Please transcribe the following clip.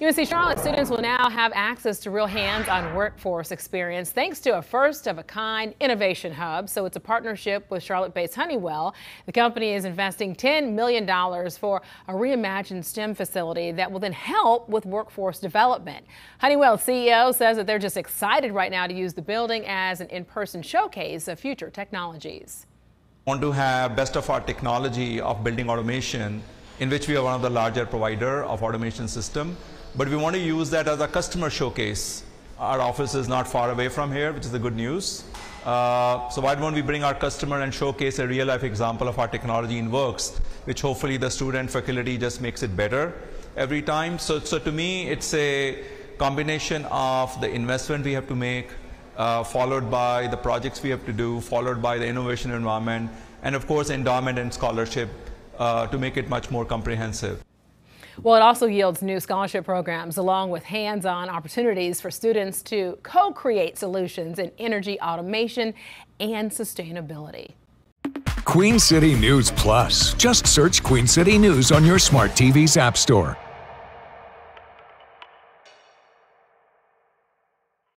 UNC Charlotte students will now have access to real hands-on workforce experience thanks to a first-of-a-kind innovation hub. So it's a partnership with Charlotte-based Honeywell. The company is investing $10 million for a reimagined STEM facility that will then help with workforce development. Honeywell CEO says that they're just excited right now to use the building as an in-person showcase of future technologies. Want to have best of our technology of building automation in which we are one of the larger provider of automation system but we want to use that as a customer showcase. Our office is not far away from here, which is the good news. Uh, so why don't we bring our customer and showcase a real life example of our technology in works, which hopefully the student faculty just makes it better every time. So, so to me, it's a combination of the investment we have to make, uh, followed by the projects we have to do, followed by the innovation environment, and of course endowment and scholarship uh, to make it much more comprehensive. Well, it also yields new scholarship programs along with hands-on opportunities for students to co-create solutions in energy automation and sustainability. Queen City News Plus. Just search Queen City News on your smart TV's app store.